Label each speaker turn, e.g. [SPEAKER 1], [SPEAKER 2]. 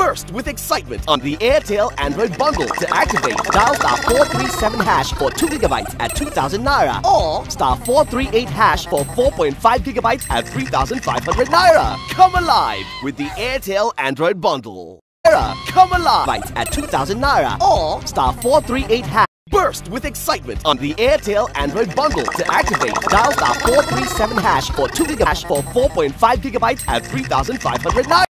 [SPEAKER 1] Burst with excitement on the Airtel Android bundle. To activate, dial star 437 hash for 2 gigabytes at 2000 naira or star 438 hash for 4.5 gigabytes at 3500 naira. Come alive with the Airtel Android bundle. Naira, come alive at 2000 naira or star 438 hash. Burst with excitement on the Airtel Android bundle. To activate, dial star 437 hash for 2 gigabytes for 4.5 gigabytes at 3500 naira.